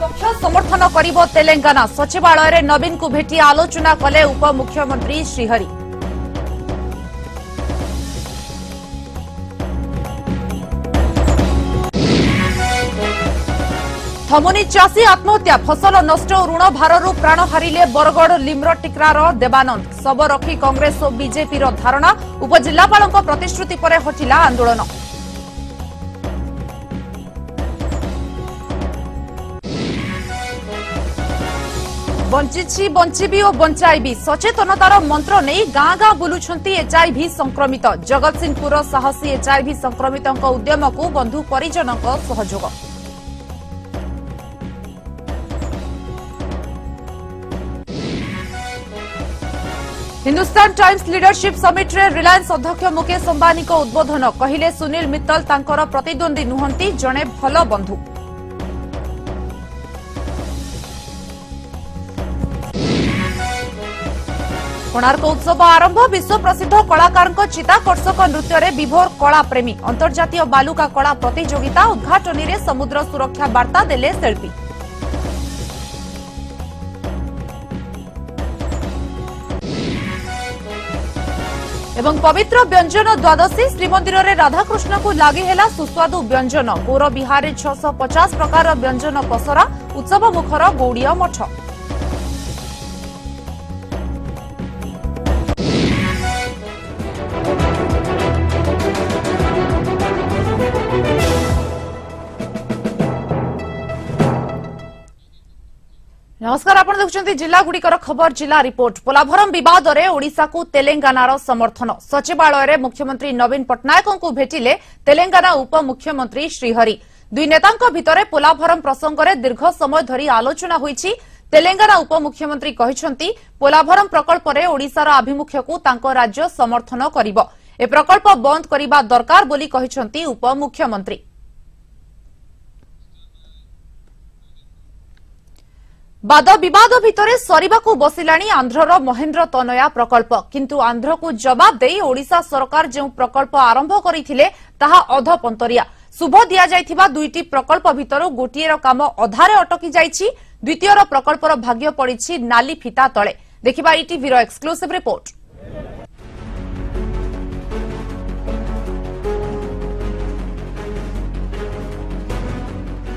ପକ୍ଷ ସମର୍ଥନ କରିବ ତେଲେଙ୍ଗାନା। ସଚିବାଳୟରେ ନବୀନଙ୍କୁ ଭେଟି ଆଲୋଚନା କଲେ ଉପମୁଖ୍ୟମନ୍ତ୍ରୀ ଶ୍ରୀହରି। ଥମୁନି ଚାଷୀ ଆତ୍ମହତ୍ୟା। ଫସଲ ନଷ୍ଟ ଓ ଋଣ ଭାରରୁ ପ୍ରାଣ ହାରିଲେ ବରଗଡ଼ ଲିମ୍ର ଟିକ୍ରାର ଦେବାନନ୍ଦ। ଶବ ରଖି କଂଗ୍ରେସ ଓ ବିଜେପିର ଧାରଣା। ଉପଜିଲ୍ଲାପାଳଙ୍କ ପ୍ରତିଶ୍ରୁତି ପରେ ହଟିଲା ଆନ୍ଦୋଳନ। ବଞ୍ଚିଛି ବଞ୍ଚିବି ଓ ବଞ୍ଚାଇବି। ସଚେତନତାର ମନ୍ତ୍ର ନେଇ ଗାଁ ଗାଁ ବୁଲୁଛନ୍ତି ଏଚ୍ଆଇଭି ସଂକ୍ରମିତ। ଜଗତସିଂହପୁରର ସାହସୀ ଏଚ୍ଆଇଭି ସଂକ୍ରମିତଙ୍କ ଉଦ୍ୟମକୁ ବନ୍ଧୁ ପରିଜନଙ୍କ ସହଯୋଗ। ହିନ୍ଦୁସ୍ତାନ ଟାଇମ୍ସ ଲିଡରସିପ୍ ସମିଟ୍ରେ ରିଲାଏନ୍ସ ଅଧ୍ୟକ୍ଷ ମୁକେଶ ଅମ୍ବାନୀଙ୍କ ଉଦ୍ବୋଧନ। କହିଲେ ସୁନୀଲ ମିତ୍ତଲ ତାଙ୍କର ପ୍ରତିଦ୍ୱନ୍ଦ୍ୱୀ ନୁହନ୍ତି ଜଣେ ଭଲ ବନ୍ଧୁ। କୋଣାର୍କ ଉତ୍ସବ ଆରମ୍ଭ। ବିଶ୍ୱ ପ୍ରସିଦ୍ଧ କଳାକାରଙ୍କ ଚିତାକର୍ଷକ ନୃତ୍ୟରେ ବିଭୋର କଳା ପ୍ରେମୀ। ଅନ୍ତର୍ଜାତୀୟ ବାଲୁକା କଳା ପ୍ରତିଯୋଗିତା ଉଦ୍ଘାଟନୀରେ ସମୁଦ୍ର ସୁରକ୍ଷା ବାର୍ତ୍ତା ଦେଲେ ଶିଳ୍ପୀ। ଏବଂ ପବିତ୍ର ବ୍ୟଞ୍ଜନ ଦ୍ୱାଦଶୀ ଶ୍ରୀମନ୍ଦିରରେ ରାଧାକୃଷ୍ଣଙ୍କୁ ଲାଗି ହେଲା ସୁସ୍ୱାଦୁ ବ୍ୟଞ୍ଜନ। ଗୌର ବିହାରରେ ଛଅଶହ ପଚାଶ ପ୍ରକାରର ବ୍ୟଞ୍ଜନ ପସରା ଉତ୍ସବ ମୁଖର ଗୌଡୀୟ ମଠ। ନମସ୍କାର ଆପଣ ଦେଖୁଛନ୍ତି ଜିଲ୍ଲାଗୁଡ଼ିକର ଖବର ଜିଲ୍ଲା ରିପୋର୍ଟ। ପୋଲାଭରମ ବିବାଦରେ ଓଡ଼ିଶାକୁ ତେଲେଙ୍ଗାନାର ସମର୍ଥନ। ସଚିବାଳୟରେ ମୁଖ୍ୟମନ୍ତ୍ରୀ ନବୀନ ପଟ୍ଟନାୟକଙ୍କୁ ଭେଟିଲେ ତେଲେଙ୍ଗାନା ଉପମୁଖ୍ୟମନ୍ତ୍ରୀ ଶ୍ରୀହରି। ଦୁଇ ନେତାଙ୍କ ଭିତରେ ପୋଲାଭରମ ପ୍ରସଙ୍ଗରେ ଦୀର୍ଘ ସମୟ ଧରି ଆଲୋଚନା ହୋଇଛି। ତେଲେଙ୍ଗାନା ଉପମୁଖ୍ୟମନ୍ତ୍ରୀ କହିଛନ୍ତି ପୋଲାଭରମ ପ୍ରକଳ୍ପରେ ଓଡ଼ିଶାର ଆଭିମୁଖ୍ୟକୁ ତାଙ୍କ ରାଜ୍ୟ ସମର୍ଥନ କରିବ। ଏ ପ୍ରକଳ୍ପ ବନ୍ଦ କରିବା ଦରକାର ବୋଲି କହିଛନ୍ତି ଉପମୁଖ୍ୟମନ୍ତ୍ରୀ। ବାଦ ବିବାଦ ଭିତରେ ସରିବାକୁ ବସିଲାଣି ଆନ୍ଧ୍ରର ମହେନ୍ଦ୍ର ତନୟା ପ୍ରକଳ୍ପ। କିନ୍ତୁ ଆନ୍ଧ୍ରକୁ ଜବାବ ଦେଇ ଓଡ଼ିଶା ସରକାର ଯେଉଁ ପ୍ରକଳ୍ପ ଆରମ୍ଭ କରିଥିଲେ ତାହା ଅଧପନ୍ତରିଆ। ଶୁଭ ଦିଆଯାଇଥିବା ଦୁଇଟି ପ୍ରକଳ୍ପ ଭିତରୁ ଗୋଟିଏର କାମ ଅଧାରେ ଅଟକି ଯାଇଛି ଦ୍ୱିତୀୟର ପ୍ରକଳ୍ପର ଭାଗ୍ୟ ପଡ଼ିଛି ନାଲି ଫିତା ତଳେ। ଦେଖିବା ଇଟିଭିର ଏକ୍ସକ୍ଲୁସିଭ୍ ରିପୋର୍ଟ।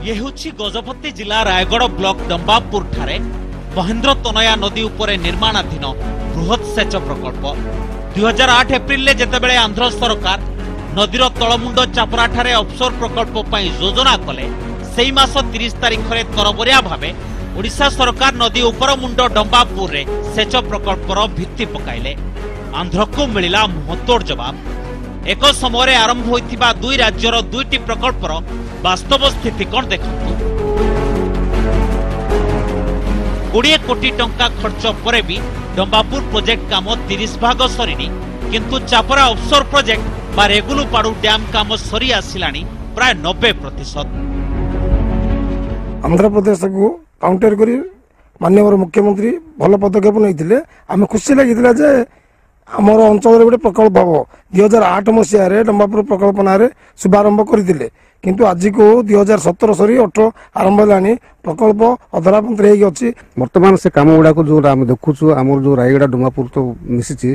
ଇଏ ହେଉଛି ଗଜପତି ଜିଲ୍ଲା ରାୟଗଡ଼ ବ୍ଲକ ଡମ୍ବାପୁରଠାରେ ମହେନ୍ଦ୍ର ତନୟା ନଦୀ ଉପରେ ନିର୍ମାଣାଧୀନ ବୃହତ୍ ସେଚ ପ୍ରକଳ୍ପ ଦୁଇହଜାର ଆଠ ଏପ୍ରିଲରେ ଯେତେବେଳେ ଆନ୍ଧ୍ର ସରକାର ନଦୀର ତଳମୁଣ୍ଡ ଚାପରାଠାରେ ଅଫସୋର ପ୍ରକଳ୍ପ ପାଇଁ ଯୋଜନା କଲେ ସେହି ମାସ ତିରିଶ ତାରିଖରେ ତରବରିଆ ଭାବେ ଓଡ଼ିଶା ସରକାର ନଦୀ ଉପରମୁଣ୍ଡ ଡମ୍ବାପୁରରେ ସେଚ ପ୍ରକଳ୍ପର ଭିତ୍ତି ପକାଇଲେ ଆନ୍ଧ୍ରକୁ ମିଳିଲା ମୁହଁତୋଡ଼ ଜବାବ ଏକ ସମୟରେ ଆରମ୍ଭ ହୋଇଥିବା ଦୁଇ ରାଜ୍ୟର ଦୁଇଟି ପ୍ରକଳ୍ପର ବାସ୍ତବ ସ୍ଥିତି କ'ଣ ଦେଖନ୍ତୁ? କୋଡ଼ିଏ କୋଟି ଟଙ୍କା ଖର୍ଚ୍ଚ ପରେ ବି ଡମ୍ବାପୁର ପ୍ରୋଜେକ୍ଟ କାମ ତିରିଶ ଭାଗ ସରିନି କିନ୍ତୁ ଚାପରା ଅଫସୋର ପ୍ରୋଜେକ୍ଟ ବା ରେଗୁଲୁପାଡୁ ଡ୍ୟାମ୍ କାମ ସରି ଆସିଲାଣି ପ୍ରାୟ ନବେ ପ୍ରତିଶତ। ଆନ୍ଧ୍ରପ୍ରଦେଶକୁ କାଉଣ୍ଟର କରି ମାନ୍ୟବର ମୁଖ୍ୟମନ୍ତ୍ରୀ ଭଲ ପଦକ୍ଷେପ ନେଇଥିଲେ। ଆମେ ଖୁସି ଲାଗିଥିଲା ଯେ ଆମର ଅଞ୍ଚଳରେ ଗୋଟେ ପ୍ରକଳ୍ପ ହବ। ଦୁଇ ହଜାର ଆଠ ମସିହାରେ ଡମ୍ବାପୁର ପ୍ରକଳ୍ପ ନାଁରେ ଶୁଭାରମ୍ଭ କରିଥିଲେ। କିନ୍ତୁ ଆଜିକୁ ଦୁଇ ହଜାର ସତର ସରି ଅଠର ଆରମ୍ଭ ହେଲାଣି। ପ୍ରକଳ୍ପ ଅଧରାପନ୍ତରେ ହେଇକି ଅଛି। ବର୍ତ୍ତମାନ ସେ କାମ ଗୁଡ଼ାକ ଯୋଉଟା ଆମେ ଦେଖୁଛୁ ଆମର ଯୋଉ ରାୟଗଡ଼ା ଡୁମାପୁର ତ ମିଶିଛି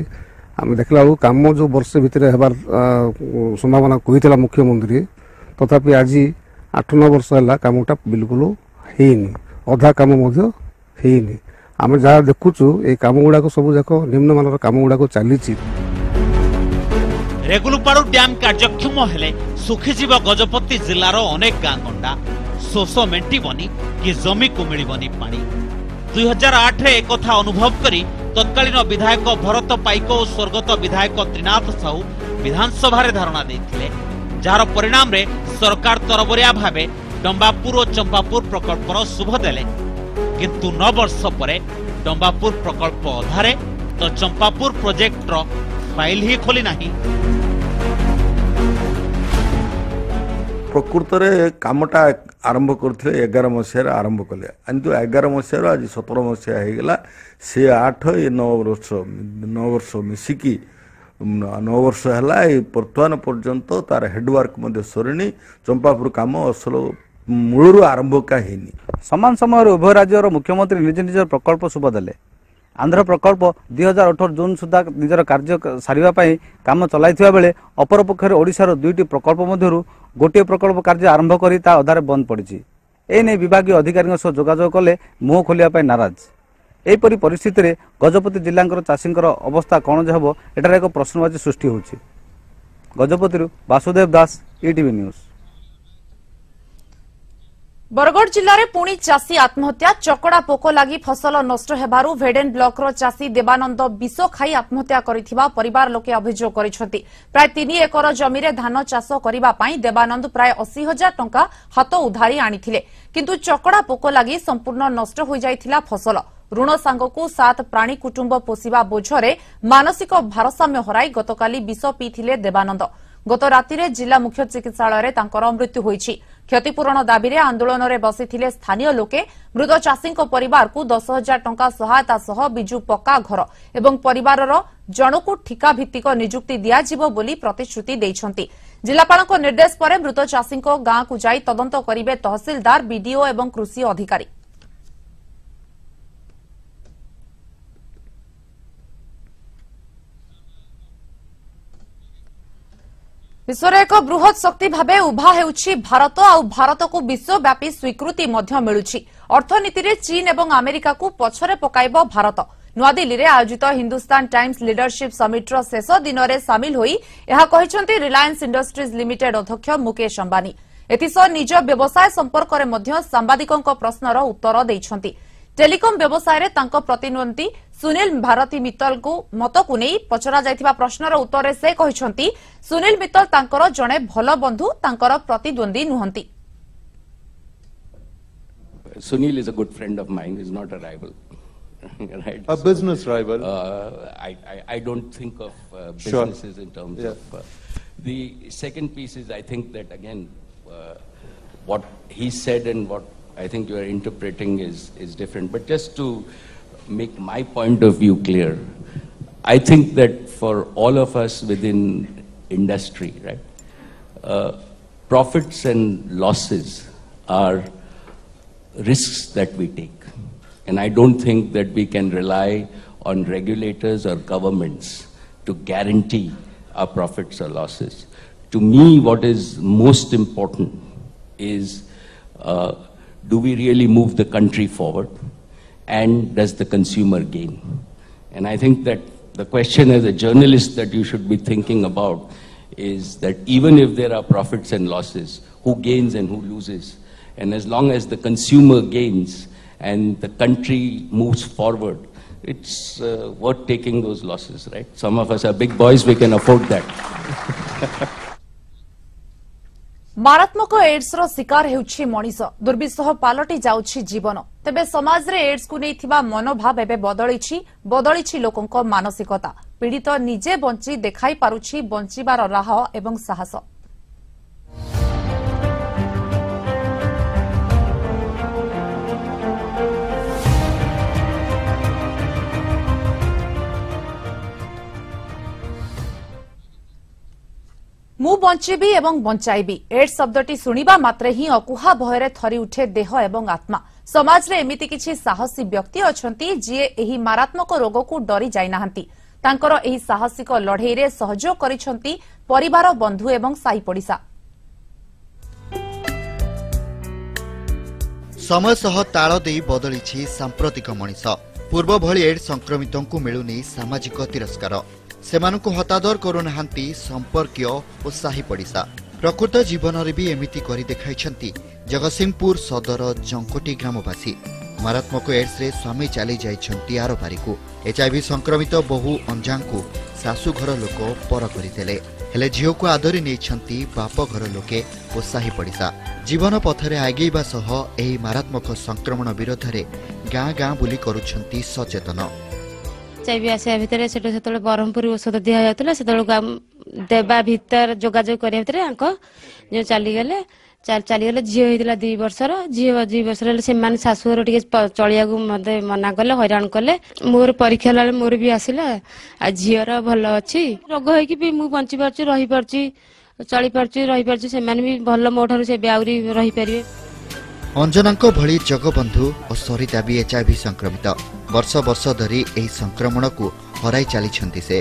ଆମେ ଦେଖିଲା ବେଳକୁ କାମ ଯୋଉ ବର୍ଷେ ଭିତରେ ହେବାର ସମ୍ଭାବନା କହିଥିଲା ମୁଖ୍ୟମନ୍ତ୍ରୀ ତଥାପି ଆଜି ଆଠ ନଅ ବର୍ଷ ହେଲା କାମଟା ବିଲକୁଲ ହେଇନି। ଅଧା କାମ ମଧ୍ୟ ହେଇନି। ଆମେ ଯାହା ଦେଖୁଛୁ ଏଇ କାମ ଗୁଡ଼ାକ ସବୁ ଯାକ ନିମ୍ନମାନର କାମ ଗୁଡ଼ାକ ଚାଲିଛି ରେଗୁଲୁପାଡୁ ଡ୍ୟାମ୍ କାର୍ଯ୍ୟକ୍ଷମ ହେଲେ ଶୁଖିଯିବ ଗଜପତି ଜିଲ୍ଲାର ଅନେକ ଗାଁ ଗଣ୍ଡା। ଶୋଷ ମେଣ୍ଟିବନି କି ଜମିକୁ ମିଳିବନି ପାଣି। ଦୁଇ ହଜାର ଆଠରେ ଏକଥା ଅନୁଭବ କରି ତତ୍କାଳୀନ ବିଧାୟକ ଭରତ ପାଇକ ଓ ସ୍ୱର୍ଗତ ବିଧାୟକ ତ୍ରିନାଥ ସାହୁ ବିଧାନସଭାରେ ଧାରଣା ଦେଇଥିଲେ। ଯାହାର ପରିଣାମରେ ସରକାର ତରବରିଆ ଭାବେ ଡମ୍ବାପୁର ଓ ଚମ୍ପାପୁର ପ୍ରକଳ୍ପର ଶୁଭ ଦେଲେ। କିନ୍ତୁ ନଅ ବର୍ଷ ପରେ ଡମ୍ବାପୁର ପ୍ରକଳ୍ପ ଅଧାରେ ତ ଚମ୍ପାପୁର ପ୍ରୋଜେକ୍ଟର ଫାଇଲ ହିଁ ଖୋଲି ନାହିଁ। ପ୍ରକୃତରେ କାମଟା ଆରମ୍ଭ କରିଥିଲେ ଏଗାର ମସିହାରେ ଆରମ୍ଭ କଲେ। କିନ୍ତୁ ଏଗାର ମସିହାରୁ ଆଜି ସତର ମସିହା ହେଇଗଲା। ସେ ଆଠ ଏ ନଅ ବର୍ଷ ନଅ ବର୍ଷ ମିଶିକି ନଅ ବର୍ଷ ହେଲା ଏ ବର୍ତ୍ତମାନ ପର୍ଯ୍ୟନ୍ତ ତାର ହେଡ଼ୱାର୍କ ମଧ୍ୟ ସରିନି। ଚମ୍ପାପୁର କାମ ଅସଲ ମୂଳରୁ ଆରମ୍ଭ କା ହେଇନି। ସମାନ ସମୟରେ ଉଭୟ ରାଜ୍ୟର ମୁଖ୍ୟମନ୍ତ୍ରୀ ନିଜ ନିଜର ପ୍ରକଳ୍ପ ଶୁଭ ଦେଲେ। ଆନ୍ଧ୍ର ପ୍ରକଳ୍ପ ଦୁଇ ହଜାର ଅଠର ଜୁନ୍ ସୁଦ୍ଧା ନିଜର କାର୍ଯ୍ୟ ସାରିବା ପାଇଁ କାମ ଚଲାଇଥିବା ବେଳେ ଅପରପକ୍ଷରେ ଓଡ଼ିଶାର ଦୁଇଟି ପ୍ରକଳ୍ପ ମଧ୍ୟରୁ ଗୋଟିଏ ପ୍ରକଳ୍ପ କାର୍ଯ୍ୟ ଆରମ୍ଭ କରି ତା ଅଧାରେ ବନ୍ଦ ପଡ଼ିଛି। ଏନେଇ ବିଭାଗୀୟ ଅଧିକାରୀଙ୍କ ସହ ଯୋଗାଯୋଗ କଲେ ମୁହଁ ଖୋଲିବା ପାଇଁ ନାରାଜ। ଏହିପରି ପରିସ୍ଥିତିରେ ଗଜପତି ଜିଲ୍ଲାଙ୍କର ଚାଷୀଙ୍କର ଅବସ୍ଥା କ'ଣ ଯେ ହେବ ଏଠାରେ ଏକ ପ୍ରଶ୍ନବାଚୀ ସୃଷ୍ଟି ହେଉଛି। ଗଜପତିରୁ ବାସୁଦେବ ଦାସ ଇଟିଭି ନ୍ୟୁଜ୍। ବରଗଡ଼ ଜିଲ୍ଲାରେ ପୁଣି ଚାଷୀ ଆତ୍ମହତ୍ୟା ଚକଡ଼ା ପୋକ ଲାଗି ଫସଲ ନଷ୍ଟ ହେବାରୁ ଭେଡେନ୍ ବ୍ଲକର ଚାଷୀ ଦେବାନନ୍ଦ ବିଷ ଖାଇ ଆତ୍ମହତ୍ୟା କରିଥିବା ପରିବାର ଲୋକେ ଅଭିଯୋଗ କରିଛନ୍ତି। ପ୍ରାୟ ତିନି ଏକର ଜମିରେ ଧାନ ଚାଷ କରିବା ପାଇଁ ଦେବାନନ୍ଦ ପ୍ରାୟ ଅଶୀ ହଜାର ଟଙ୍କା ହାତ ଉଧାରି ଆଣିଥିଲେ। କିନ୍ତୁ ଚକଡ଼ା ପୋକ ଲାଗି ସମ୍ପୂର୍ଣ୍ଣ ନଷ୍ଟ ହୋଇଯାଇଥିଲା ଫସଲ। ଋଣ ସାଙ୍ଗକୁ ସାତ ପ୍ରାଣୀ କୁଟୁମ୍ବ ପୋଷିବା ବୋଝରେ ମାନସିକ ଭାରସାମ୍ୟ ହରାଇ ଗତକାଲି ବିଷ ପିଇଥିଲେ ଦେବାନନ୍ଦ। ଗତ ରାତିରେ ଜିଲ୍ଲା ମୁଖ୍ୟ ଚିକିତ୍ସାଳୟରେ ତାଙ୍କର ମୃତ୍ୟୁ ହୋଇଛି। କ୍ଷତିପୂରଣ ଦାବିରେ ଆନ୍ଦୋଳନରେ ବସିଥିଲେ ସ୍ଥାନୀୟ ଲୋକେ। ମୃତ ଚାଷୀଙ୍କ ପରିବାରକୁ ଦଶ ହଜାର ଟଙ୍କା ସହାୟତା ସହ ବିଜୁ ପକ୍କା ଘର ଏବଂ ପରିବାରର ଜଣକୁ ଠିକା ଭିତ୍ତିକ ନିଯୁକ୍ତି ଦିଆଯିବ ବୋଲି ପ୍ରତିଶ୍ରୁତି ଦେଇଛନ୍ତି। ଜିଲ୍ଲାପାଳଙ୍କ ନିର୍ଦ୍ଦେଶ ପରେ ମୃତ ଚାଷୀଙ୍କ ଗାଁକୁ ଯାଇ ତଦନ୍ତ କରିବେ ତହସିଲଦାର ବିଡିଓ ଏବଂ କୃଷି ଅଧିକାରୀ। ବିଶ୍ୱରେ ଏକ ବୃହତ ଶକ୍ତି ଭାବେ ଉଭା ହେଉଛି ଭାରତ ଆଉ ଭାରତକୁ ବିଶ୍ୱବ୍ୟାପୀ ସ୍ୱୀକୃତି ମଧ୍ୟ ମିଳୁଛି। ଅର୍ଥନୀତିରେ ଚୀନ ଏବଂ ଆମେରିକାକୁ ପଛରେ ପକାଇବ ଭାରତ। ନୂଆଦିଲ୍ଲୀରେ ଆୟୋଜିତ ହିନ୍ଦୁସ୍ତାନ ଟାଇମ୍ସ ଲିଡରସିପ୍ ସମିଟ୍ର ଶେଷ ଦିନରେ ସାମିଲ ହୋଇ ଏହା କହିଛନ୍ତି ରିଲାଏନ୍ସ ଇଣ୍ଡଷ୍ଟ୍ରିଜ୍ ଲିମିଟେଡ୍ ଅଧ୍ୟକ୍ଷ ମୁକେଶ ଅମ୍ବାନୀ। ଏଥିସହ ନିଜ ବ୍ୟବସାୟ ସମ୍ପର୍କରେ ମଧ୍ୟ ସାମ୍ବାଦିକଙ୍କ ପ୍ରଶ୍ନର ଉତ୍ତର ଦେଇଛନ୍ତି। টেলিকম ব্যবসায়ে তাঁর প্রতিদ্বন্দ্বী সুনীল ভারতী মিত্তলু মতকু নেই পচরা যাই প্রশ্নর উত্তরে সে কিন্তু সুনীল মিত্তল তাঁর জনে ভালো বন্ধু তাঁর প্রতিদ্বন্দ্বী নুহতি Sunil is a good friend of mine. He's not a rival. right? A so, business rival. Uh, I, I, I, don't think of uh, businesses sure. in terms yeah. of. Uh, the second piece is I think that, again, uh, what he said and what I think you are interpreting is, is different. But just to make my point of view clear, I think that for all of us within industry, right, uh, profits and losses are risks that we take. And I don't think that we can rely on regulators or governments to guarantee our profits or losses. To me, what is most important is uh, do we really move the country forward and does the consumer gain? And I think that the question as a journalist that you should be thinking about is that even if there are profits and losses, who gains and who loses? And as long as the consumer gains and the country moves forward, it's uh, worth taking those losses, right? Some of us are big boys, we can afford that. ମାରାତ୍ମକ ଏଡ୍ସର ଶିକାର ହେଉଛି ମଣିଷ। ଦୁର୍ବିସହ ପାଲଟି ଯାଉଛି ଜୀବନ। ତେବେ ସମାଜରେ ଏଡ୍ସକୁ ନେଇଥିବା ମନୋଭାବ ଏବେ ବଦଳିଛି ବଦଳିଛି ଲୋକଙ୍କ ମାନସିକତା। ପୀଡ଼ିତ ନିଜେ ବଞ୍ଚି ଦେଖାଇ ପାରୁଛି ବଞ୍ଚିବାର ରାହ ଏବଂ ସାହସ। ବଞ୍ଚିବି ଏବଂ ବଞ୍ଚାଇବି। ଏଡ୍ସ ଶବ୍ଦଟି ଶୁଣିବା ମାତ୍ରେ ହିଁ ଅକୁହା ଭୟରେ ଥରି ଉଠେ ଦେହ ଏବଂ ଆତ୍ମା। ସମାଜରେ ଏମିତି କିଛି ସାହସୀ ବ୍ୟକ୍ତି ଅଛନ୍ତି ଯିଏ ଏହି ମାରାତ୍ମକ ରୋଗକୁ ଡରି ଯାଇନାହାନ୍ତି। ତାଙ୍କର ଏହି ସାହସିକ ଲଢ଼େଇରେ ସହଯୋଗ କରିଛନ୍ତି ପରିବାର ବନ୍ଧୁ ଏବଂ ସାହି ପଡ଼ିଶା। ସମୟ ସହ ତାଳ ଦେଇ ବଦଳିଛି ସାମ୍ପ୍ରତିକ ମଣିଷ। ପୂର୍ବ ଭଳି ଏଡ୍ ସଂକ୍ରମିତଙ୍କୁ ମିଳୁନି ସାମାଜିକ ତିରସ୍କାର ସେମାନଙ୍କୁ ହତାଦର କରୁନାହାନ୍ତି ସମ୍ପର୍କୀୟ ଓ ସାହି ପଡ଼ିଶା। ପ୍ରକୃତ ଜୀବନରେ ବି ଏମିତି କରି ଦେଖାଇଛନ୍ତି ଜଗତସିଂହପୁର ସଦର ଜଙ୍କଟି ଗ୍ରାମବାସୀ। ମାରାତ୍ମକ ଏଡ୍ସରେ ସ୍ୱାମୀ ଚାଲି ଯାଇଛନ୍ତି ଆରପାରିକୁ ଏଚ୍ଆଇଭି ସଂକ୍ରମିତ ବହୁ ଅଞ୍ଜାଙ୍କୁ ଶାଶୁଘର ଲୋକ ପର କରିଦେଲେ। ହେଲେ ଝିଅକୁ ଆଦରି ନେଇଛନ୍ତି ବାପ ଘର ଲୋକେ ଓ ସାହି ପଡ଼ିଶା। ଜୀବନ ପଥରେ ଆଗେଇବା ସହ ଏହି ମାରାତ୍ମକ ସଂକ୍ରମଣ ବିରୋଧରେ ଗାଁ ଗାଁ ବୁଲି କରୁଛନ୍ତି ସଚେତନ। ଚାଇବି ଆସିବା ଭିତରେ ସେଠୁ ସେତେବେଳେ ବ୍ରହ୍ମପୁରୀ ଔଷଧ ଦିଆଯାଉଥିଲା ସେତେବେଳକୁ ଦେବା ଭିତରେ ଯୋଗାଯୋଗ କରିବା ଭିତରେ ଆଙ୍କ ଯେଉଁ ଚାଲିଗଲେ ଚାଲିଗଲେ ଝିଅ ହେଇଥିଲା ଦି ବର୍ଷର ଝିଅ ଦି ବର୍ଷର ହେଲେ ସେମାନେ ଶାଶୁଘର ଟିକେ ଚଳିବାକୁ ମତେ ମନା କଲେ ହଇରାଣ କଲେ। ମୋର ପରୀକ୍ଷା ହେଲା ବେଳେ ମୋର ବି ଆସିଲା ଆଉ ଝିଅର ଭଲ ଅଛି। ରୋଗ ହେଇକି ବି ମୁଁ ବଞ୍ଚି ପାରୁଛି ରହିପାରୁଛି ଚଳିପାରୁଛି ରହିପାରୁଛି ସେମାନେ ବି ଭଲ ମୋ ଠାରୁ ସେ ବି ଆହୁରି ରହିପାରିବେ। ଅଞ୍ଜନାଙ୍କ ଭଳି ଜଗବନ୍ଧୁ ଓ ସରିତା ବି ଏଚ୍ଆଇଭି ସଂକ୍ରମିତ। ବର୍ଷ ବର୍ଷ ଧରି ଏହି ସଂକ୍ରମଣକୁ ହରାଇ ଚାଲିଛନ୍ତି ସେ।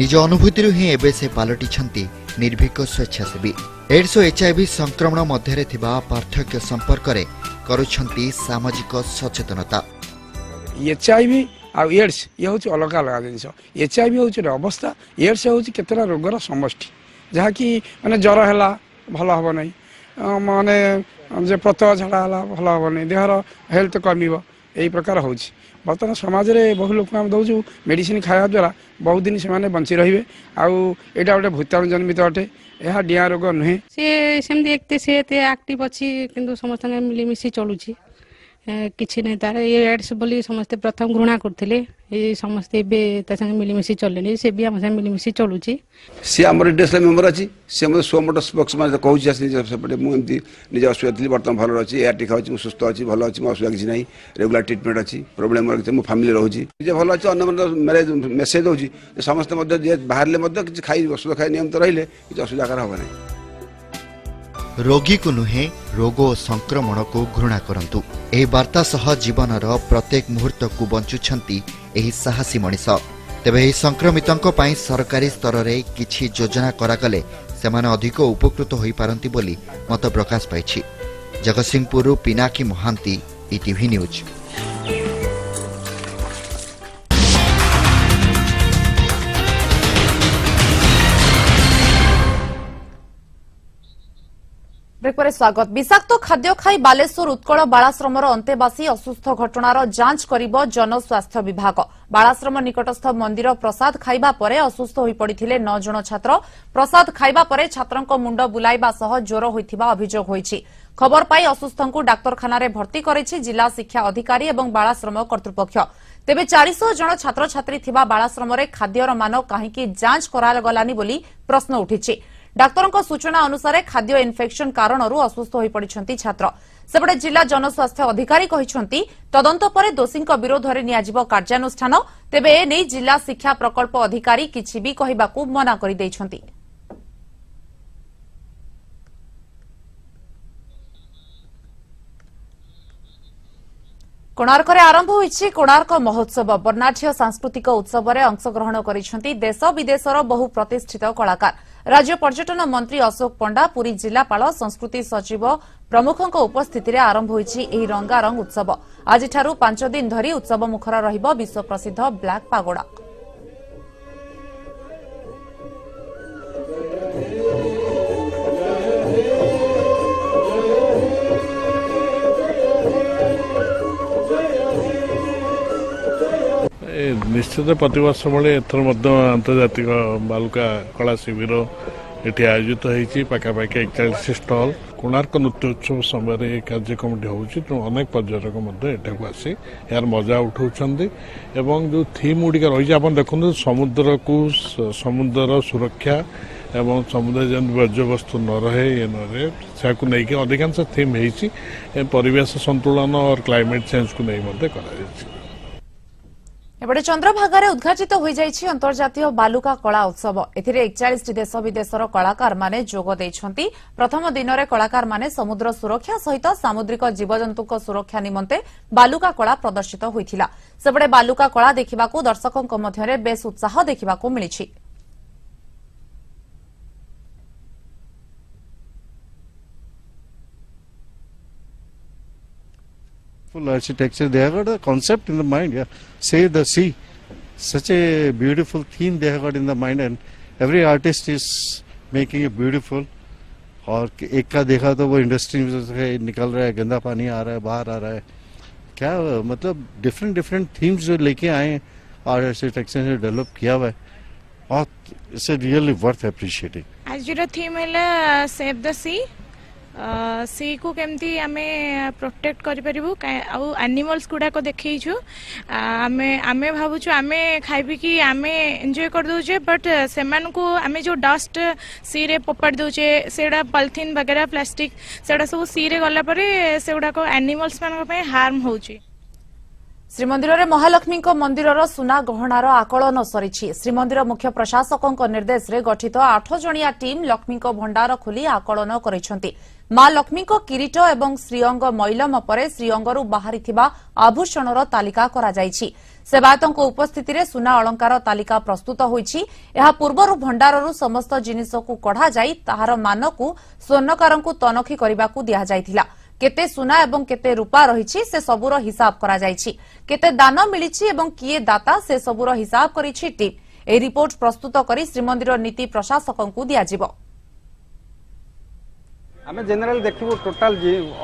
ନିଜ ଅନୁଭୂତିରୁ ହିଁ ଏବେ ସେ ପାଲଟିଛନ୍ତି ନିର୍ଭୀକ ସ୍ୱେଚ୍ଛାସେବୀ। ଏଡ୍ସ ଓ ଏଚ୍ଆଇଭି ସଂକ୍ରମଣ ମଧ୍ୟରେ ଥିବା ପାର୍ଥକ୍ୟ ସମ୍ପର୍କରେ କରୁଛନ୍ତି ସାମାଜିକ ସଚେତନତା। ଏଚ୍ ଆଇ ଭି ଆଉ ଏଡ୍ସ ଇଏ ହେଉଛି ଅଲଗା ଅଲଗା ଜିନିଷ। ଏଚ୍ ଆଇ ଭି ହେଉଛି ଅବସ୍ଥା ଏଡ୍ସ ହେଉଛି କେତେଟା ରୋଗର ସମଷ୍ଟି। ଯାହାକି ମାନେ ଜ୍ୱର ହେଲା ଭଲ ହେବ ନାହିଁ। ମାନେ ଯେ ପ୍ରତଃ ଝାଡ଼ା ହେଲା ଭଲ ହେବ ନାହିଁ ଦେହର ହେଲ୍ଥ କମିବ ଏଇ ପ୍ରକାର ହେଉଛି ବର୍ତ୍ତମାନ ସମାଜରେ ବହୁ ଲୋକଙ୍କୁ ଆମେ ଦେଉଛୁ ମେଡ଼ିସିନ ଖାଇବା ଦ୍ୱାରା ବହୁତ ଦିନ ସେମାନେ ବଞ୍ଚି ରହିବେ ଆଉ ଏଇଟା ଗୋଟେ ଭୂତାଣୁ ଜନ୍ମିତ ଅଟେ ଏହା ଡିଆଁ ରୋଗ ନୁହେଁ ସିଏ ସେମିତି ଏତେ ସେ ଏତେ ଆକ୍ଟିଭ ଅଛି କିନ୍ତୁ ସମସ୍ତଙ୍କ ମିଳିମିଶି ଚଳୁଛି ଏ, କିଛି ନାହିଁ। ତାର ଏ ଏଡ୍ସ ବୋଲି ସମସ୍ତେ ପ୍ରଥମ ଘୃଣା କରୁଥିଲେ। ଏ ସମସ୍ତେ ଏବେ ତା ସାଙ୍ଗେ ମିଳିମିଶି ଚଳିଲେଣି ସେ ବି ଆମ ସାଙ୍ଗେ ମିଳିମିଶି ଚଳୁଛି। ସିଏ ଆମର ଡେସ୍ଲା ମେମ୍ବର ଅଛି। ସିଏ ମୋତେ ସୋ ମୋଟର ସ୍ପୋକ୍ସ ମାନେ କହୁଛି ଆସି ନିଜ ସେପଟେ। ମୁଁ ଏମିତି ନିଜ ଅସୁବିଧା ଥିଲି ବର୍ତ୍ତମାନ ଭଲ ଅଛି। ଏୟାରଟି ଖାଉଛି ମୁଁ ସୁସ୍ଥ ଅଛି ଭଲ ଅଛି ମୋ ଅସୁବିଧା କିଛି ନାହିଁ। ରେଗୁଲାର ଟ୍ରିଟମେଣ୍ଟ ଅଛି ପ୍ରୋବ୍ଲେମ୍ ମୋର କିଛି ମୋ ଫ୍ୟାମିଲି ରହୁଛି। ନିଜେ ଭଲ ଅଛି ଅନ୍ୟମାନେ ମ୍ୟାରେଜ ମେସେଜ ଦେଉଛି। ଯେ ସମସ୍ତେ ମଧ୍ୟ ଯିଏ ବାହାରିଲେ ମଧ୍ୟ କିଛି ଖାଇ ଔଷଧ ଖାଇ ନିୟମିତ ରହିଲେ କିଛି ଅସୁବିଧା ଆକାର ହେବ ନାହିଁ। ରୋଗୀକୁ ନୁହେଁ ରୋଗ ଓ ସଂକ୍ରମଣକୁ ଘୃଣା କରନ୍ତୁ। ଏହି ବାର୍ତ୍ତା ସହ ଜୀବନର ପ୍ରତ୍ୟେକ ମୁହୂର୍ତ୍ତକୁ ବଞ୍ଚୁଛନ୍ତି ଏହି ସାହସୀ ମଣିଷ। ତେବେ ଏହି ସଂକ୍ରମିତଙ୍କ ପାଇଁ ସରକାରୀ ସ୍ତରରେ କିଛି ଯୋଜନା କରାଗଲେ ସେମାନେ ଅଧିକ ଉପକୃତ ହୋଇପାରନ୍ତି ବୋଲି ମତ ପ୍ରକାଶ ପାଇଛି। ଜଗତସିଂହପୁରରୁ Pinaki Mohanty ETV news. Brake ପରେ ସ୍ୱାଗତ ବିଷାକ୍ତ ଖାଦ୍ୟ ଖାଇ ବାଲେଶ୍ୱର ଉତ୍କଳ ବାଳାଶ୍ରମର ଅନ୍ତେବାସୀ ଅସୁସ୍ଥ ଘଟଣାର ଯାଞ୍ଚ କରିବ ଜନସ୍ୱାସ୍ଥ୍ୟ ବିଭାଗ ବାଳାଶ୍ରମ ନିକଟସ୍ଥ ମନ୍ଦିର ପ୍ରସାଦ ଖାଇବା ପରେ ଅସୁସ୍ଥ ହୋଇପଡ଼ିଥିଲେ ନଅ ଜଣ ଛାତ୍ର ପ୍ରସାଦ ଖାଇବା ପରେ ଛାତ୍ରଙ୍କ ମୁଣ୍ଡ ବୁଲାଇବା ସହ ଜ୍ୱର ହୋଇଥିବା ଅଭିଯୋଗ ହୋଇଛି ଖବର ପାଇ ଅସୁସ୍ଥଙ୍କୁ ଡାକ୍ତରଖାନାରେ ଭର୍ତ୍ତି କରିଛି ଜିଲ୍ଲା ଶିକ୍ଷା ଅଧିକାରୀ ଏବଂ ବାଳାଶ୍ରମ କର୍ତ୍ତୃପକ୍ଷ ତେବେ ଚାରିଶହ ଜଣ ଛାତ୍ରଛାତ୍ରୀ ଥିବା ବାଳାଶ୍ରମରେ ଖାଦ୍ୟର ମାନ କାହିଁକି ଯାଞ୍ଚ କରାଗଲାନି ବୋଲି ପ୍ରଶ୍ନ ଉଠିଛି ଡାକ୍ତରଙ୍କ ସୂଚନା ଅନୁସାରେ ଖାଦ୍ୟ ଇନ୍ଫେକ୍ସନ କାରଣରୁ ଅସୁସ୍ଥ ହୋଇପଡ଼ିଛନ୍ତି ଛାତ୍ର। ସେପଟେ ଜିଲ୍ଲା ଜନସ୍ୱାସ୍ଥ୍ୟ ଅଧିକାରୀ କହିଛନ୍ତି ତଦନ୍ତ ପରେ ଦୋଷୀଙ୍କ ବିରୋଧରେ ନିଆଯିବ କାର୍ଯ୍ୟାନୁଷ୍ଠାନ। ତେବେ ଏନେଇ ଜିଲ୍ଲା ଶିକ୍ଷା ପ୍ରକଳ୍ପ ଅଧିକାରୀ କିଛି ବି କହିବାକୁ ମନା କରିଦେଇଛନ୍ତି। କୋଣାର୍କରେ ଆରମ୍ଭ ହୋଇଛି କୋଣାର୍କ ମହୋତ୍ସବ। ବର୍ଣ୍ଣାଢ୍ୟ ସାଂସ୍କୃତିକ ଉତ୍ସବରେ ଅଂଶଗ୍ରହଣ କରିଛନ୍ତି ଦେଶ ବିଦେଶର ବହୁ ପ୍ରତିଷ୍ଠିତ କଳାକାର। ରାଜ୍ୟ ପର୍ଯ୍ୟଟନ ମନ୍ତ୍ରୀ ଅଶୋକ ପଣ୍ଡା ପୁରୀ ଜିଲ୍ଲାପାଳ ସଂସ୍କୃତି ସଚିବ ପ୍ରମୁଖଙ୍କ ଉପସ୍ଥିତିରେ ଆରମ୍ଭ ହୋଇଛି ଏହି ରଙ୍ଗାରଙ୍ଗ ଉତ୍ସବ। ଆଜିଠାରୁ ପାଞ୍ଚ ଦିନ ଧରି ଉତ୍ସବ ମୁଖର ରହିବ ବିଶ୍ୱ ପ୍ରସିଦ୍ଧ ବ୍ଲାକ୍ ପାଗୋଡା। ନିଶ୍ଚିତ ପ୍ରତିବର୍ଷ ଭଳି ଏଥର ମଧ୍ୟ ଆନ୍ତର୍ଜାତିକ ବାଲୁକା କଳା ଶିବିର ଏଠି ଆୟୋଜିତ ହେଇଛି ପାଖାପାଖି ଏକଚାଳିଶ ଷ୍ଟଲ୍। କୋଣାର୍କ ନୃତ୍ୟ ଉତ୍ସବ ସମୟରେ ଏ କାର୍ଯ୍ୟକ୍ରମଟି ହେଉଛି ତେଣୁ ଅନେକ ପର୍ଯ୍ୟଟକ ମଧ୍ୟ ଏଠାକୁ ଆସି ଏହାର ମଜା ଉଠାଉଛନ୍ତି ଏବଂ ଯେଉଁ ଥିମ୍ ଗୁଡ଼ିକ ରହିଛି ଆପଣ ଦେଖନ୍ତୁ ସମୁଦ୍ରକୁ ସମୁଦ୍ରର ସୁରକ୍ଷା ଏବଂ ସମୁଦ୍ରରେ ଯେମିତି ବର୍ଜ୍ୟବସ୍ତୁ ନ ରହେ ଇଏ ନ ରହେ ସେହାକୁ ନେଇକି ଅଧିକାଂଶ ଥିମ୍ ହେଇଛି। ପରିବେଶ ସନ୍ତୁଳନ ଓ କ୍ଲାଇମେଟ୍ ଚେଞ୍ଜକୁ ନେଇ ମଧ୍ୟ କରାଯାଇଛି। ଏପଟେ ଚନ୍ଦ୍ରଭାଗାରେ ଉଦ୍ଘାଟିତ ହୋଇଯାଇଛି ଅନ୍ତର୍ଜାତୀୟ ବାଲୁକା କଳା ଉତ୍ସବ। ଏଥିରେ ଏକଚାଳିଶଟି ଦେଶ ବିଦେଶର କଳାକାରମାନେ ଯୋଗ ଦେଇଛନ୍ତି। ପ୍ରଥମ ଦିନରେ କଳାକାରମାନେ ସମୁଦ୍ର ସୁରକ୍ଷା ସହିତ ସାମୁଦ୍ରିକ ଜୀବଜନ୍ତୁଙ୍କ ସୁରକ୍ଷା ନିମନ୍ତେ ବାଲୁକା କଳା ପ୍ରଦର୍ଶିତ ହୋଇଥିଲା। ସେପଟେ ବାଲୁକା କଳା ଦେଖିବାକୁ ଦର୍ଶକଙ୍କ ମଧ୍ୟରେ ବେଶ୍ ଉତ୍ସାହ ଦେଖିବାକୁ ମିଳିଛି। beautiful architecture. They have got a concept in the mind. Yeah, say the sea, such a beautiful theme they have got in the mind, and every artist is making it beautiful. और एक का देखा तो वो industry में से निकल रहा है गंदा पानी आ रहा है बाहर आ रहा है क्या मतलब डिफरेंट डिफरेंट थीम्स जो लेके आए हैं आर्किटेक्चर से डेवलप किया हुआ है और इसे रियली वर्थ अप्रिशिएटिंग आज जो थीम है सेव द सी କୁ କେମିତି ଆମେ ପ୍ରୋଟେକ୍ଟ କରିପାରିବୁ କାଇଁ- ଆଉ ଆନିମଲ୍ସ ଗୁଡ଼ାକ ଦେଖେଇଛୁ ଆ, ଆମେ ଆମେ ଭାବୁଛୁ ଆମେ ଖାଇବିକି ଆମେ ଏନ୍ଜୟ କରିଦେଉଛେ ବଟ୍ ସେମାନଙ୍କୁ ଆମେ ଯେଉଁ ଡଷ୍ଟ ସିରେ ଫୋପାଡ଼ି ଦେଉଛେ ସେଗୁଡ଼ା ପଲିଥିନ୍ ବଗେରା ପ୍ଲାଷ୍ଟିକ୍ ସେଗୁଡ଼ା ସବୁ ସିରେ ଗଲା ପରେ ସେଗୁଡ଼ାକ ଆନିମଲ୍ସ ମାନଙ୍କ ପାଇଁ ହାର୍ମ ହେଉଛି ଶ୍ରୀମନ୍ଦିରରେ ମହାଲକ୍ଷ୍ମୀଙ୍କ ମନ୍ଦିରର ସୁନା ଗହଣାର ଆକଳନ ସରିଛି। ଶ୍ରୀମନ୍ଦିର ମୁଖ୍ୟ ପ୍ରଶାସକଙ୍କ ନିର୍ଦ୍ଦେଶରେ ଗଠିତ ଆଠ ଜଣିଆ ଟିମ୍ ଲକ୍ଷ୍ମୀଙ୍କ ଭଣ୍ଡାର ଖୋଲି ଆକଳନ କରିଛନ୍ତି। ମା ଲକ୍ଷ୍ମୀଙ୍କ କିରୀଟ ଏବଂ ଶ୍ରୀଅଙ୍ଗ ମୈଲମ ପରେ ଶ୍ରୀଅଙ୍ଗରୁ ବାହାରିଥିବା ଆଭୂଷଣର ତାଲିକା କରାଯାଇଛି। ସେବାୟତଙ୍କ ଉପସ୍ଥିତିରେ ସୁନା ଅଳଙ୍କାର ତାଲିକା ପ୍ରସ୍ତୁତ ହୋଇଛି। ଏହା ପୂର୍ବରୁ ଭଣ୍ଡାରରୁ ସମସ୍ତ ଜିନିଷକୁ କଢ଼ାଯାଇ ତାହାର ମାନକୁ ସ୍ୱର୍ଣ୍ଣକାରଙ୍କୁ ତନଖି କରିବାକୁ ଦିଆଯାଇଥିଲା। কেতে সুনা এবং কেতে রূপা রয়েছে সে সবুর হিসাব করা যাইছি কেতে দান মিলিছি এবং কিয়ে দাতা, সে সবুর হিসাব করেছি টিম এই রিপোর্ট প্রস্তুত করে শ্রীমন্দির নীতি প্রশাসকঙ্কু দিয়ে ଆମେ ଜେନେରାଲ ଦେଖିବୁ ଟୋଟାଲ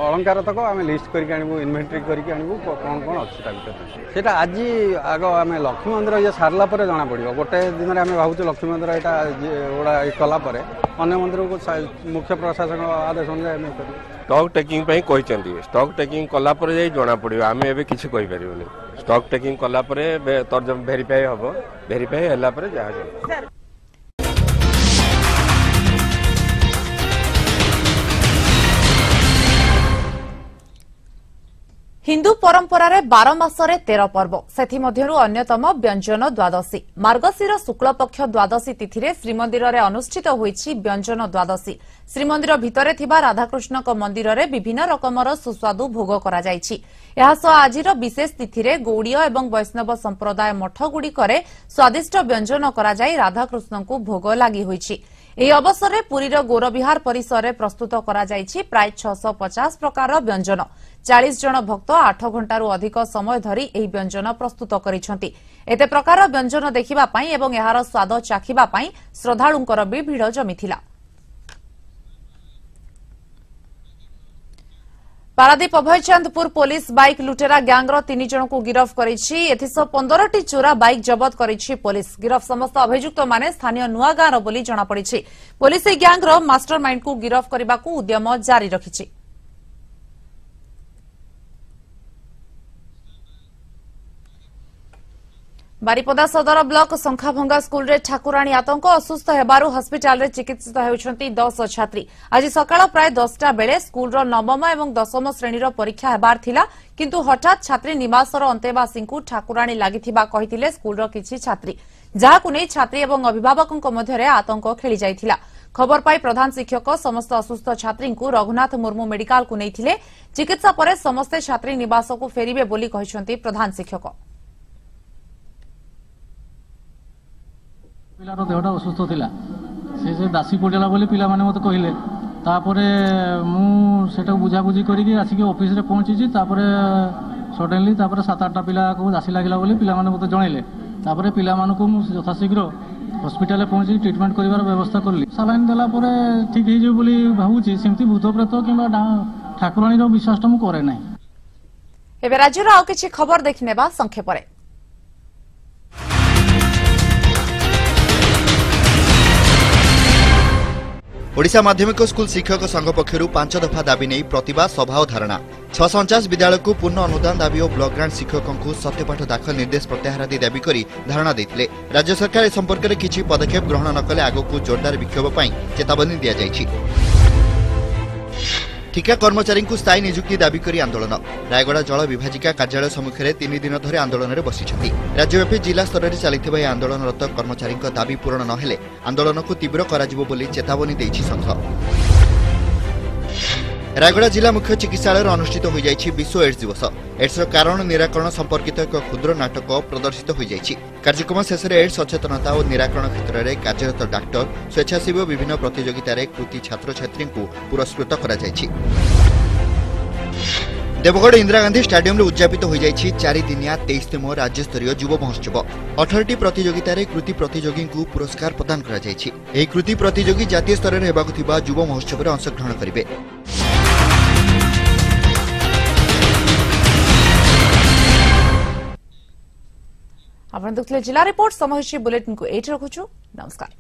ଅଳଙ୍କାର ତକ ଆମେ ଲିଷ୍ଟ କରିକି ଆଣିବୁ ଇନଭେଣ୍ଟ୍ରି କରିକି ଆଣିବୁ କ- କ'ଣ କ'ଣ ଅଛି ତା ଭିତରେ। ସେଇଟା ଆଜି ଆଗ ଆମେ ଲକ୍ଷ୍ମୀ ମନ୍ଦିର ଇଏ ସାରିଲା ପରେ ଜଣାପଡ଼ିବ ଗୋଟେ ଦିନରେ ଆମେ ଭାବୁଛୁ ଲକ୍ଷ୍ମୀ ମନ୍ଦିର ଏଇଟା ଇଏ ଗୁଡ଼ା ଇଏ କଲା ପରେ ଅନ୍ୟ ମନ୍ଦିରକୁ ସା- ମୁଖ୍ୟ ପ୍ରଶାସକ ଆଦେଶ ଅନୁଯାୟୀ ଆମେ କରିବୁ। ଷ୍ଟକ୍ ଟେକିଂ ପାଇଁ କହିଛନ୍ତି। ଷ୍ଟକ୍ ଟେକିଂ କଲା ପରେ ଯାଇ ଜଣାପଡ଼ିବ ଆମେ ଏବେ କିଛି କହିପାରିବୁନି। ଷ୍ଟକ୍ ଟେକିଂ କଲା ପରେ ଭେରିଫାଏ ହେବ। ଭେରିଫାଏ ହେଲା ପରେ ଯାହା ହିନ୍ଦୁ ପରମ୍ପରାରେ ବାର ମାସରେ ତେର ପର୍ବ। ସେଥିମଧ୍ୟରୁ ଅନ୍ୟତମ ବ୍ୟଞ୍ଜନ ଦ୍ୱାଦଶୀ। ମାର୍ଗଶିର ଶୁକ୍ଳପକ୍ଷ ଦ୍ୱାଦଶୀ ତିଥିରେ ଶ୍ରୀମନ୍ଦିରରେ ଅନୁଷ୍ଠିତ ହୋଇଛି ବ୍ୟଞ୍ଜନ ଦ୍ୱାଦଶୀ। ଶ୍ରୀମନ୍ଦିର ଭିତରେ ଥିବା ରାଧାକୃଷ୍ଣଙ୍କ ମନ୍ଦିରରେ ବିଭିନ୍ନ ରକମର ସୁସ୍ୱାଦୁ ଭୋଗ କରାଯାଇଛି। ଏହାସହ ଆଜିର ବିଶେଷ ତିଥିରେ ଗୌଡ଼ୀୟ ଏବଂ ବୈଷ୍ଣବ ସମ୍ପ୍ରଦାୟ ମଠଗୁଡ଼ିକରେ ସ୍ୱାଦିଷ୍ଟ ବ୍ୟଞ୍ଜନ କରାଯାଇ ରାଧାକୃଷ୍ଣଙ୍କୁ ଭୋଗ ଲାଗି ହୋଇଛି। ଏହି ଅବସରରେ ପୁରୀର ଗୌରବିହାର ପରିସରରେ ପ୍ରସ୍ତୁତ କରାଯାଇଛି ପ୍ରାୟ ଛଅଶହ ପଚାଶ ପ୍ରକାରର ବ୍ୟଞ୍ଜନ ଚାଳିଶ ଜଣ ଭକ୍ତ ଆଠ ଘଣ୍ଟାରୁ ଅଧିକ ସମୟ ଧରି ଏହି ବ୍ୟଞ୍ଜନ ପ୍ରସ୍ତୁତ କରିଛନ୍ତି। ଏତେ ପ୍ରକାର ବ୍ୟଞ୍ଜନ ଦେଖିବା ପାଇଁ ଏବଂ ଏହାର ସ୍ୱାଦ ଚାଖିବା ପାଇଁ ଶ୍ରଦ୍ଧାଳୁଙ୍କର ବି ଭିଡ଼ ଜମିଥିଲା। ପାରାଦୀପ ଅଭୟଚାନ୍ଦପୁର ପୋଲିସ ବାଇକ୍ ଲୁଟେରା ଗ୍ୟାଙ୍ଗର ତିନି ଜଣଙ୍କୁ ଗିରଫ କରିଛି ଏଥିସହ ପନ୍ଦରଟି ଚୋରା ବାଇକ୍ ଜବତ କରିଛି ପୋଲିସ ଗିରଫ ସମସ୍ତ ଅଭିଯୁକ୍ତମାନେ ସ୍ଥାନୀୟ ନୂଆଗାଁର ବୋଲି ଜଣାପଡ଼ିଛି। ପୋଲିସ ଏହି ଗ୍ୟାଙ୍ଗର ମାଷ୍ଟର ମାଇଣ୍ଡକୁ ଗିରଫ କରିବାକୁ ଉଦ୍ୟମ ଜାରି ରଖିଛି। ବାରିପଦା ସଦର ବ୍ଲକ ଶଙ୍ଖାଭଙ୍ଗା ସ୍କୁଲରେ ଠାକୁରାଣୀ ଆତଙ୍କ ଅସୁସ୍ଥ ହେବାରୁ ହସ୍ପିଟାଲରେ ଚିକିତ୍ସିତ ହେଉଛନ୍ତି ଦଶ ଛାତ୍ରୀ। ଆଜି ସକାଳ ପ୍ରାୟ ଦଶଟା ବେଳେ ସ୍କୁଲର ନବମ ଏବଂ ଦଶମ ଶ୍ରେଣୀର ପରୀକ୍ଷା ହେବାର ଥିଲା କିନ୍ତୁ ହଠାତ୍ ଛାତ୍ରୀ ନିବାସର ଅନ୍ତେବାସୀଙ୍କୁ ଠାକୁରାଣୀ ଲାଗିଥିବା କହିଥିଲେ ସ୍କୁଲର କିଛି ଛାତ୍ରୀ। ଯାହାକୁ ନେଇ ଛାତ୍ରୀ ଏବଂ ଅଭିଭାବକଙ୍କ ମଧ୍ୟରେ ଆତଙ୍କ ଖେଳିଯାଇଥିଲା। ଖବର ପାଇ ପ୍ରଧାନ ଶିକ୍ଷକ ସମସ୍ତ ଅସୁସ୍ଥ ଛାତ୍ରୀଙ୍କୁ ରଘୁନାଥ ମୁର୍ମୁ ମେଡିକାଲକୁ ନେଇଥିଲେ। ଚିକିତ୍ସା ପରେ ସମସ୍ତେ ଛାତ୍ରୀ ନିବାସକୁ ଫେରିବେ ବୋଲି କହିଛନ୍ତି ପ୍ରଧାନ ଶିକ୍ଷକ। ପିଲାର ଦେହଟା ଅସୁସ୍ଥ ଥିଲା। ସେ ସେ ଦାସୀ ପଡ଼ିଗଲା ବୋଲି ପିଲାମାନେ ମୋତେ କହିଲେ। ତାପରେ ମୁଁ ସେଟାକୁ ବୁଝାବୁଝି କରିକି ଆସିକି ଅଫିସରେ ପହଞ୍ଚିଛି। ତାପରେ ସଡେନଲି ତାପରେ ସାତ ଆଠଟା ପିଲାକୁ ଦାସୀ ଲାଗିଲା ବୋଲି ପିଲାମାନେ ମୋତେ ଜଣାଇଲେ। ତାପରେ ପିଲାମାନଙ୍କୁ ମୁଁ ଯଥାଶୀଘ୍ର ହସ୍ପିଟାଲରେ ପହଞ୍ଚି ଟ୍ରିଟମେଣ୍ଟ କରିବାର ବ୍ୟବସ୍ଥା କଲି। ସାଲାଇନ୍ ଦେଲା ପରେ ଠିକ୍ ହେଇଯିବ ବୋଲି ଭାବୁଛି। ସେମିତି ଭୂତ ପ୍ରେତ କିମ୍ବା ଡା- ଠାକୁରାଣୀର ବିଶ୍ୱାସଟା ମୁଁ କରେ ନାହିଁ। ଏବେ ରାଜ୍ୟର ଆଉ କିଛି ଖବର ଦେଖିନେବା ସଂକ୍ଷେପରେ। ଓଡ଼ିଶା ମାଧ୍ୟମିକ ସ୍କୁଲ ଶିକ୍ଷକ ସଂଘ ପକ୍ଷରୁ ପାଞ୍ଚ ଦଫା ଦାବି ନେଇ ପ୍ରତିବାଦ ସଭା ଓ ଧାରଣା। ଛଅଶହ ଅଣଚାଶ ବିଦ୍ୟାଳୟକୁ ପୂର୍ଣ୍ଣ ଅନୁଦାନ ଦାବି ଓ ବ୍ଲକ ଗ୍ରାଣ୍ଟ ଶିକ୍ଷକଙ୍କୁ ସତ୍ୟପାଠ ଦାଖଲ ନିର୍ଦ୍ଦେଶ ପ୍ରତ୍ୟାହାର ଆଦି ଦାବି କରି ଧାରଣା ଦେଇଥିଲେ। ରାଜ୍ୟ ସରକାର ଏ ସମ୍ପର୍କରେ କିଛି ପଦକ୍ଷେପ ଗ୍ରହଣ ନ କଲେ ଆଗକୁ ଜୋରଦାର ବିକ୍ଷୋଭ ପାଇଁ ଚେତାବନୀ ଦିଆଯାଇଛି। ଠିକା କର୍ମଚାରୀଙ୍କୁ ସ୍ଥାୟୀ ନିଯୁକ୍ତି ଦାବି କରି ଆନ୍ଦୋଳନ। ରାୟଗଡ଼ା ଜଳ ବିଭାଜିକା କାର୍ଯ୍ୟାଳୟ ସମ୍ମୁଖରେ ତିନି ଦିନ ଧରି ଆନ୍ଦୋଳନରେ ବସିଛନ୍ତି। ରାଜ୍ୟବ୍ୟାପୀ ଜିଲ୍ଲା ସ୍ତରରେ ଚାଲିଥିବା ଏହି ଆନ୍ଦୋଳନରତ କର୍ମଚାରୀଙ୍କ ଦାବି ପୂରଣ ନ ହେଲେ ଆନ୍ଦୋଳନକୁ ତୀବ୍ର କରାଯିବ ବୋଲି ଚେତାବନୀ ଦେଇଛି ସଂଘ। ରାୟଗଡ଼ା ଜିଲ୍ଲା ମୁଖ୍ୟ ଚିକିତ୍ସାଳୟରେ ଅନୁଷ୍ଠିତ ହୋଇଯାଇଛି ବିଶ୍ୱ ଏଡ୍ସ ଦିବସ ଏଡ୍ସର କାରଣ ନିରାକରଣ ସମ୍ପର୍କିତ ଏକ କ୍ଷୁଦ୍ର ନାଟକ ପ୍ରଦର୍ଶିତ ହୋଇଯାଇଛି। କାର୍ଯ୍ୟକ୍ରମ ଶେଷରେ ଏଡ୍ସ ସଚେତନତା ଓ ନିରାକରଣ କ୍ଷେତ୍ରରେ କାର୍ଯ୍ୟରତ ଡାକ୍ତର ସ୍ୱେଚ୍ଛାସେବୀ ଓ ବିଭିନ୍ନ ପ୍ରତିଯୋଗିତାରେ କୃତି ଛାତ୍ରଛାତ୍ରୀଙ୍କୁ ପୁରସ୍କୃତ କରାଯାଇଛି। ଦେବଗଡ଼ ଇନ୍ଦିରା ଗାନ୍ଧୀ ଷ୍ଟାଡିୟମରେ ଉଦ୍ଯାପିତ ହୋଇଯାଇଛି ଚାରିଦିନିଆ ତେଇଶତମ ରାଜ୍ୟସ୍ତରୀୟ ଯୁବ ମହୋତ୍ସବ। ଅଠରଟି ପ୍ରତିଯୋଗିତାରେ କୃତି ପ୍ରତିଯୋଗୀଙ୍କୁ ପୁରସ୍କାର ପ୍ରଦାନ କରାଯାଇଛି। ଏହି କୃତି ପ୍ରତିଯୋଗୀ ଜାତୀୟ ସ୍ତରରେ ହେବାକୁ ଥିବା ଯୁବ ମହୋତ୍ସବରେ ଅଂଶଗ୍ରହଣ କରିବେ। ଆପଣ ଦେଖୁଥିଲେ ଜିଲ୍ଲା ରିପୋର୍ଟ ସମୟ ବୁଲେଟିନକୁ ଏଇଠି ରଖୁଛୁ ନମସ୍କାର